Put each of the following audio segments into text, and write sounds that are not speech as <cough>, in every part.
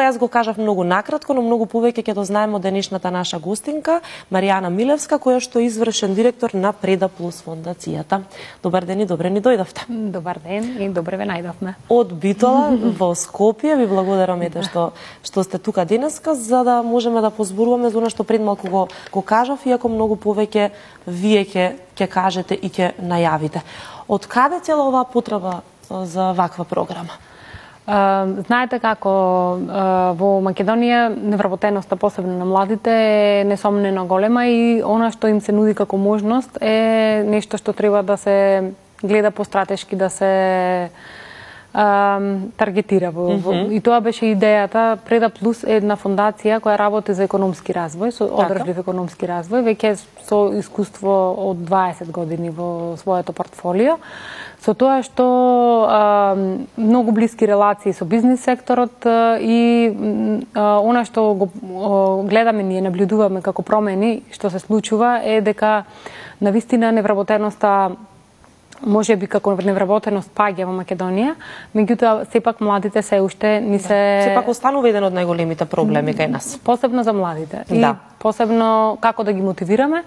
Јас го кажав многу накратко, но многу повеќе ќе дознаеме од денешната наша гостинка, Маријана Милевска, која што е извршен директор на Преда Плюс фондацијата. Добар ден и добре ни дојдовте. Добар ден и добре ве најдовме. Од Битола <laughs> во Скопје ви благодарам ете што што сте тука денеска за да можеме да позборуваме за она што пред малку го го кажав, иако многу повеќе вие ќе ќе кажете и ќе најавите. Од каде цела оваа потреба за ваква програма? Знаете како во Македонија невработеноста посебно на младите е несомнено голема и она што им се нуди како можност е нешто што треба да се гледа постратешки да се таргетира во, mm -hmm. и тоа беше идејата Преда Плюс е една фондација која работи за економски развој, со така. одржлив економски развој, веќе со искуство од 20 години во своето портфолио со тоа што а, многу блиски релации со бизнис секторот а, и а, она што го а, гледаме ние наблюдуваме како промени што се случува е дека на вистина невработеноста може би како невработеност паѓа во Македонија, меѓутоа сепак младите се уште ни се да. Сепак останува еден од најголемите проблеми кај нас. Посебно за младите. Да. И посебно како да ги мотивираме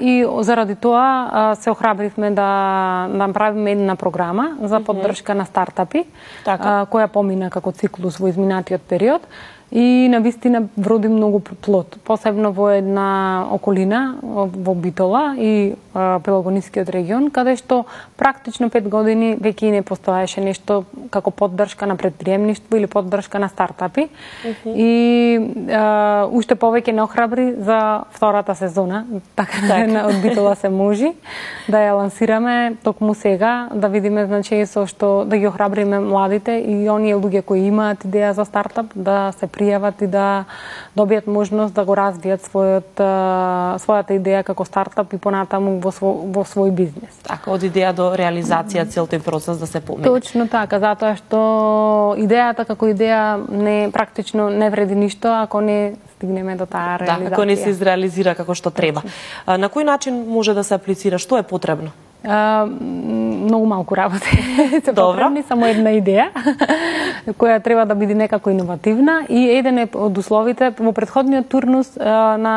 и заради тоа се охрабривме да, да направиме една програма за поддршка на стартапи, така. која помина како циклус во изминатиот период и на вистина вроди многу плод, посебно во една околина во Битола и Пелагонискиот регион, каде што практично пет години веќе не постоеше нешто како поддршка на предприемништво или поддршка на стартапи. Uh -huh. И а, уште повеќе не охрабри за втората сезона, така да од Битола се може да ја лансираме токму сега, да видиме значи со што да ги охрабриме младите и оние луѓе кои имаат идеја за стартап да се пријават и да добијат можност да го развијат својот својата идеја како стартап и понатаму во сво, во свој бизнес. Така, од идеја до реализација цел тој процес да се помине. Точно така, затоа што идејата како идеја не практично не вреди ништо ако не стигнеме до таа реализација. Да, ако не се изреализира како што треба. На кој начин може да се аплицира? Што е потребно? Многу малку работи. <laughs> Се потребни, само една идеја <laughs> која треба да биде некако иновативна. И еден е од условите во предходниот турнус на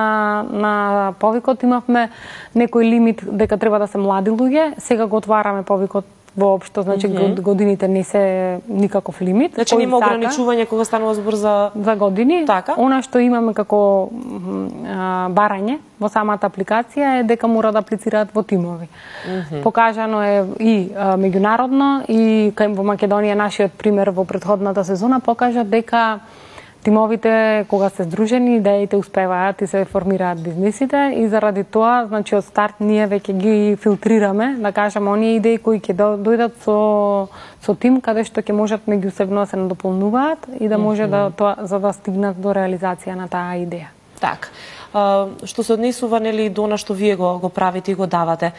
на повикот имавме некој лимит дека треба да се млади луѓе, сега го отвараме повикот воопшто, значи mm -hmm. годините не се никаков лимит. Значи нема ограничување кога станува збор за за години. Така. Она што имаме како а, барање во самата апликација е дека мора да аплицираат во тимови. Mm -hmm. Покажано е и а, меѓународно и кај во Македонија нашиот пример во претходната сезона покажа дека Тимовите, кога се здружени, идеите успеваат и се формираат бизнисите и заради тоа, значи од старт ние веќе ги филтрираме, да кажам, оние идеи кои ќе дојдат со со тим каде што ќе можат меѓусебно да се надополнуваат и да може mm -hmm. да тоа за да стигнат до реализација на таа идеја. Так. А, што се однесува нели до на што вие го го правите и го давате,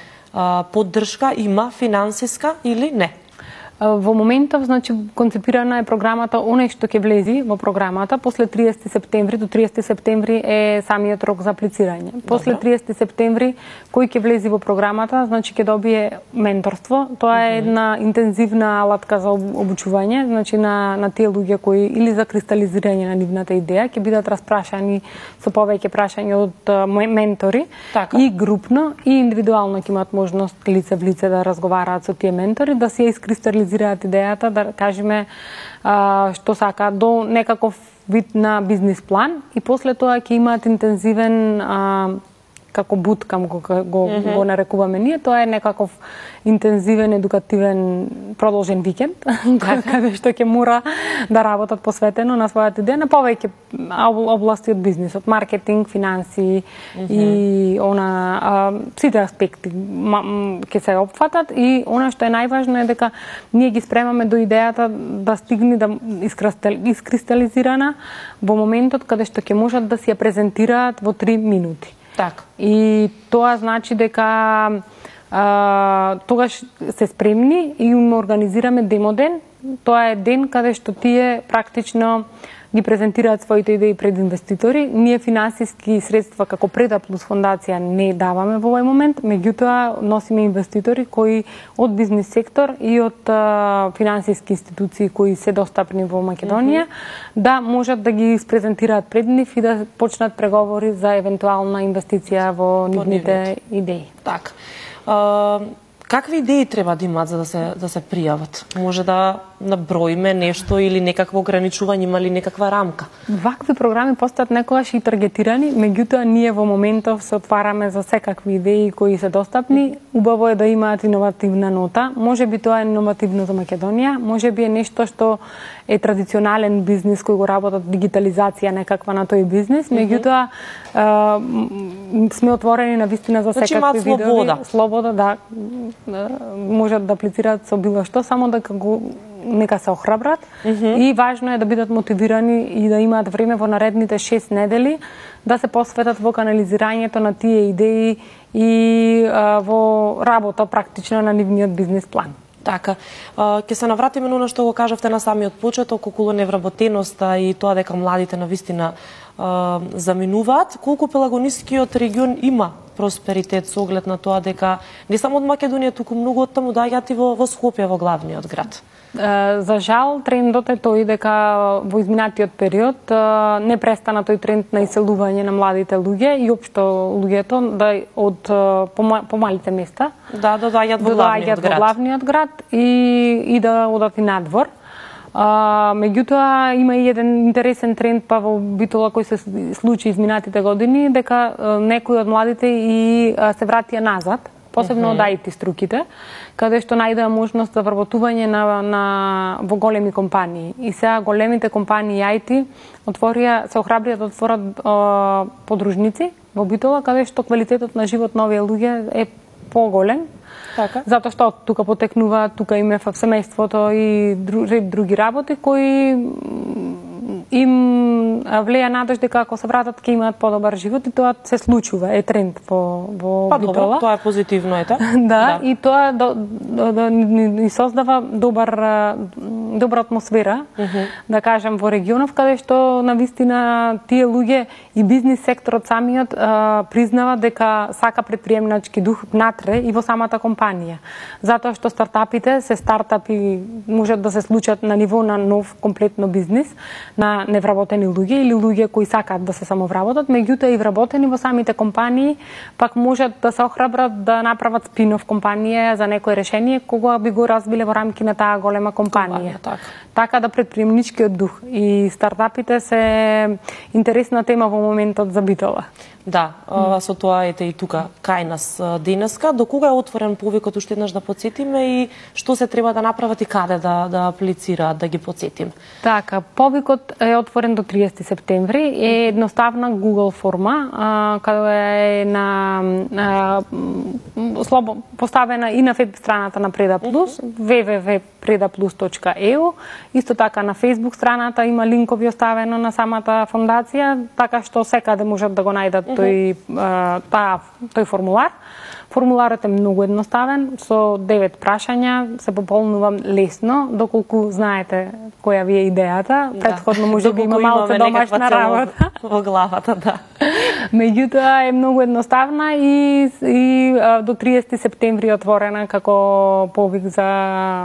поддршка има финансиска или не? Во моментов, значи, концепирана е програмата, оне што ќе влези во програмата, после 30 септември, до 30 септември е самиот рок за аплицирање. После 30 септември, кој ќе влези во програмата, значи ќе добие менторство. Тоа е една интензивна алатка за обучување, значи на, на тие луѓе кои или за кристализирање на нивната идеја, ќе бидат распрашани со повеќе прашања од ментори, така. и групно, и индивидуално ќе имат можност лице в лице да разговараат со тие ментори, да се искристализираат реализираат идејата, да кажеме а, што сака до некаков вид на бизнис план и после тоа ќе имаат интензивен а, како буткам го, го, mm -hmm. го нарекуваме ние, тоа е некаков интензивен едукативен продолжен викенд <laughs> каде што ќе мора да работат посветено на својата идеја на повеќе области од бизнисот, маркетинг, финанси mm -hmm. и она а, сите аспекти ќе се опфатат и она што е најважно е дека ние ги спремаме до идејата да стигне да искристализирана во моментот каде што ќе можат да си ја презентираат во 3 минути. Така. И тоа значи дека а, тогаш се спремни и им организираме демоден Тоа е ден каде што тие практично ги презентираат своите идеи пред инвеститори. Ние финансиски средства како Преда плюс фондација не даваме во овој момент, меѓутоа носиме инвеститори кои од бизнис сектор и од а, финансиски институции кои се достапни во Македонија, mm -hmm. да можат да ги презентираат пред нив и да почнат преговори за евентуална инвестиција во нивните идеи. Така. Какви идеи треба да имаат за да се да се пријават? Може да наброиме нешто или некакво ограничување, има ли некаква рамка? Вакви програми постаат некогаш и таргетирани, меѓутоа ние во моментов се отвараме за секакви идеи кои се достапни. Убаво е да имаат иновативна нота. Може би тоа е иновативно за Македонија, може би е нешто што е традиционален бизнис кој го работат дигитализација некаква на тој бизнис, меѓутоа сме отворени на вистина за значи, секакви видови. Слобода. Слобода, да можат да аплицираат со било што, само дека го нека се охрабрат mm -hmm. и важно е да бидат мотивирани и да имаат време во наредните 6 недели да се посветат во канализирањето на тие идеи и а, во работа практично на нивниот бизнес план. Така, ќе се навратиме на што го кажавте на самиот почеток околу невработеноста и тоа дека младите на вистина заминуваат. Колку Пелагонискиот регион има просперитет со оглед на тоа дека не само од Македонија, туку многу од таму доаѓаат и во, во Скопје, во главниот град? За жал, трендот е тој дека во изминатиот период не престана тој тренд на иселување на младите луѓе и општо луѓето да од помалите места да доаѓаат во главниот град. Во главниот град и и да одат и надвор. А, меѓутоа има и еден интересен тренд па во Битола кој се случи изминатите години дека некои од младите и се вратија назад посебно mm -hmm. од IT струките, каде што најдоа можност за вработување на, на во големи компании. И сега големите компании IT отворија се охрабрија да отворат подружници во Битола, каде што квалитетот на живот на овие луѓе е поголем Така. Затоа што тука потекнува, тука име в семејството и други работи кои им влеја надеж дека ако се вратат ќе имаат подобар живот и тоа се случува, е тренд во во па, Битола. Добро, тоа е позитивно ета. <laughs> да, да, и тоа до, до, до, ни создава добар добра атмосфера, uh -huh. да кажам во регионов каде што на вистина тие луѓе и бизнис секторот самиот а, признава дека сака предприемнички дух натре и во самата компанија. Затоа што стартапите се стартапи можат да се случат на ниво на нов комплетно бизнис, на невработени луѓе или луѓе кои сакаат да се самовработат, меѓутоа и вработени во самите компании, пак можат да се охрабрат да направат спинов компанија за некое решение кога би го разбиле во рамки на таа голема компанија. Така така да предприемничкиот дух и стартапите се интересна тема во моментот за Битола. Да, mm. со тоа ете и тука кај нас денеска. До кога е отворен повикот уште еднаш да подсетиме и што се треба да направат и каде да да аплицираат да ги подсетим? Така, повикот е отворен до 30 септември. Е едноставна Google форма а, каде е на а, слобо, поставена и на веб страната на Преда Плюс, mm -hmm. www.predaplus.eu. Исто така на Facebook страната има линкови оставено на самата фондација, така што секаде можат да го најдат тој, таа, тој формулар. Формуларот е многу едноставен, со девет прашања, се пополнува лесно, доколку знаете која ви е идејата. Да. Предходно може би има малку домашна работа. Во главата, да. <laughs> Меѓутоа е многу едноставна и, и до 30 септември отворена како повик за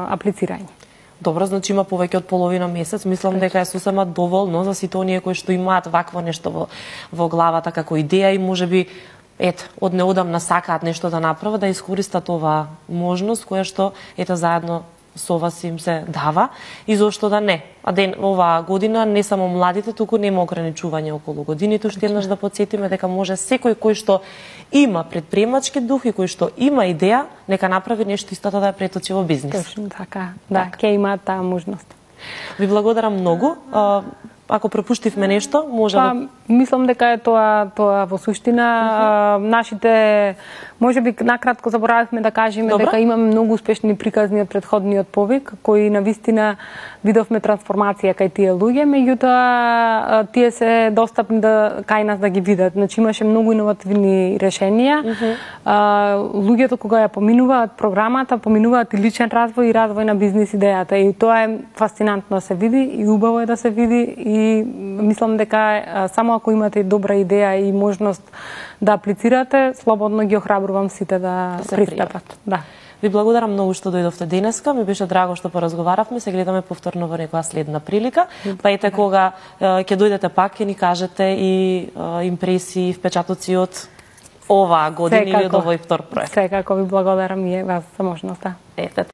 аплицирање. Добро, значи има повеќе од половина месец. Мислам дека е сосема доволно за сите оние кои што имаат вакво нешто во, во главата како идеја и можеби ет, од неодамна сакаат нешто да направат, да искористат оваа можност која што ете заедно со вас им се дава и зошто да не. А ден оваа година не само младите, туку нема ограничување околу годините, уште еднаш да подсетиме дека може секој кој што има предприемачки дух и кој што има идеја, нека направи нешто истото да ја преточи во бизнес. Точно така. Да, така. ќе има таа можност. Ви благодарам многу. Ако препуштивме нешто, може па, да... мислам дека е тоа тоа во суштина uh -huh. нашите можеби накратко заборавивме да кажеме Добра. дека имаме многу успешни приказни од предходниот повик кои на вистина видовме трансформација кај тие луѓе, меѓутоа тие се достапни да кај нас да ги видат. Значи имаше многу иновативни решенија. Uh -huh. а, луѓето кога ја поминуваат програмата, поминуваат и личен развој и развој на бизнис идејата и тоа е фасцинантно да се види и убаво е да се види и мислам дека само ако имате добра идеја и можност да аплицирате, слободно ги охрабрувам сите да, да пристапат. Да. Ви благодарам многу што дојдовте денеска. Ми беше драго што поразговаравме. Се гледаме повторно во некоја следна прилика. Па ете кога ќе дојдете пак ќе ни кажете и импресии, впечатоци од оваа година или од овој втор проект. Секако ви благодарам и вас за можноста. Ете.